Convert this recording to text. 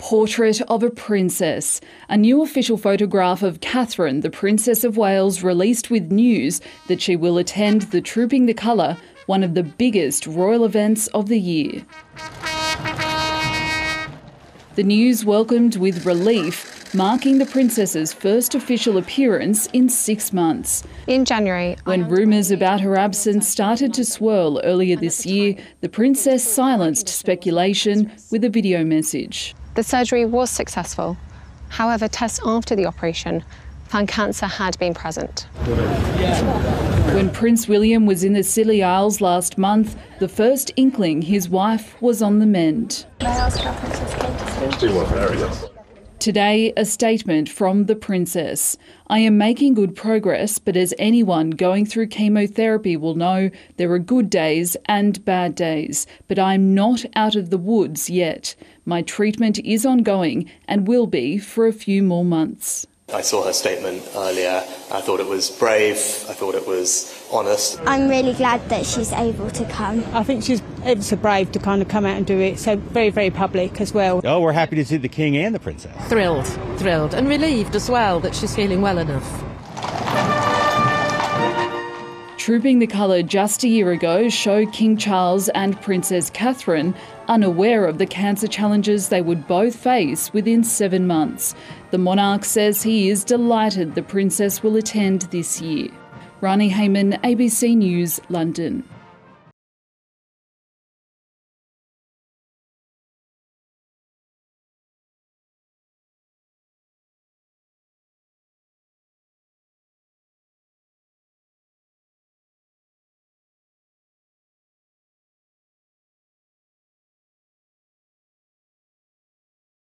Portrait of a Princess. A new official photograph of Catherine, the Princess of Wales, released with news that she will attend the Trooping the Colour, one of the biggest royal events of the year. The news welcomed with relief, marking the princess's first official appearance in six months. In January, When rumours about her absence started to swirl earlier this year, the princess silenced speculation with a video message. The surgery was successful. However, tests after the operation found cancer had been present. When Prince William was in the Scilly Isles last month, the first inkling his wife was on the mend. Today, a statement from the princess. I am making good progress, but as anyone going through chemotherapy will know, there are good days and bad days. But I'm not out of the woods yet. My treatment is ongoing and will be for a few more months. I saw her statement earlier. I thought it was brave. I thought it was honest. I'm really glad that she's able to come. I think she's ever so brave to kind of come out and do it. So very, very public as well. Oh, we're happy to see the king and the princess. Thrilled, thrilled, and relieved as well that she's feeling well enough. Trooping the Colour just a year ago showed King Charles and Princess Catherine unaware of the cancer challenges they would both face within seven months. The monarch says he is delighted the princess will attend this year. Rani Hayman, ABC News, London.